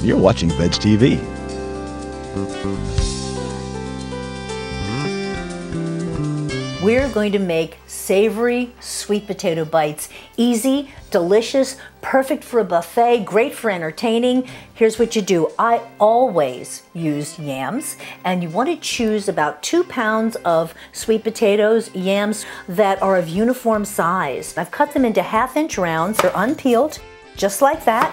You're watching Veg TV. We're going to make savory sweet potato bites. Easy, delicious, perfect for a buffet, great for entertaining. Here's what you do. I always use yams, and you want to choose about two pounds of sweet potatoes, yams that are of uniform size. I've cut them into half inch rounds. They're unpeeled, just like that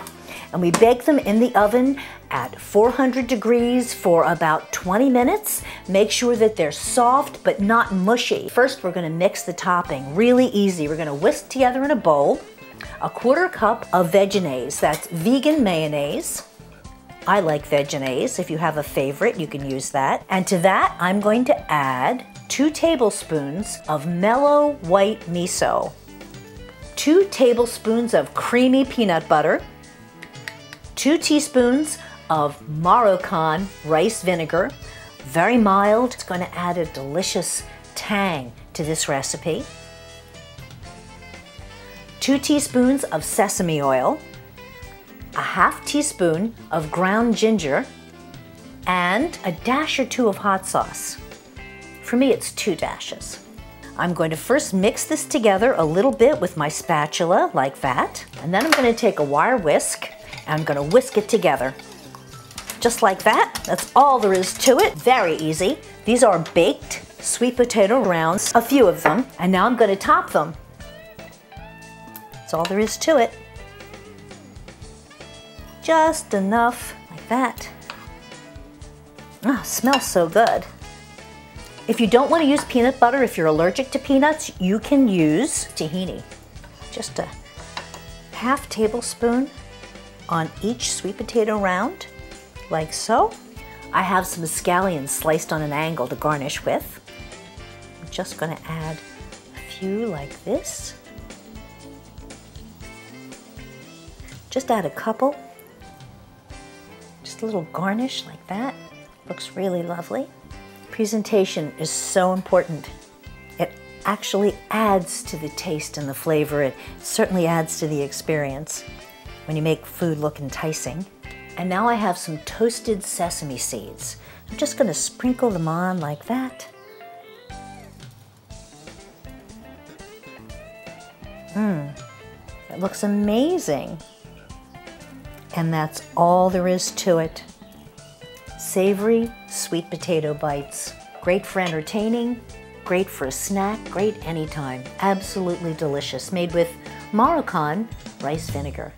and we bake them in the oven at 400 degrees for about 20 minutes. Make sure that they're soft but not mushy. First, we're gonna mix the topping. Really easy. We're gonna whisk together in a bowl a quarter cup of Vegenaise. That's vegan mayonnaise. I like Vegenaise. If you have a favorite, you can use that. And to that, I'm going to add two tablespoons of mellow white miso, two tablespoons of creamy peanut butter, two teaspoons of Marukan rice vinegar, very mild. It's going to add a delicious tang to this recipe. Two teaspoons of sesame oil, a half teaspoon of ground ginger, and a dash or two of hot sauce. For me, it's two dashes. I'm going to first mix this together a little bit with my spatula, like that. And then I'm going to take a wire whisk I'm gonna whisk it together. Just like that, that's all there is to it, very easy. These are baked sweet potato rounds, a few of them, and now I'm gonna top them. That's all there is to it. Just enough, like that. Ah, smells so good. If you don't want to use peanut butter, if you're allergic to peanuts, you can use tahini. Just a half tablespoon on each sweet potato round, like so. I have some scallions sliced on an angle to garnish with. I'm just gonna add a few like this. Just add a couple. Just a little garnish like that. Looks really lovely. Presentation is so important. It actually adds to the taste and the flavor. It certainly adds to the experience when you make food look enticing. And now I have some toasted sesame seeds. I'm just gonna sprinkle them on like that. Mmm, it looks amazing. And that's all there is to it. Savory sweet potato bites. Great for entertaining, great for a snack, great anytime. Absolutely delicious, made with Marukan rice vinegar.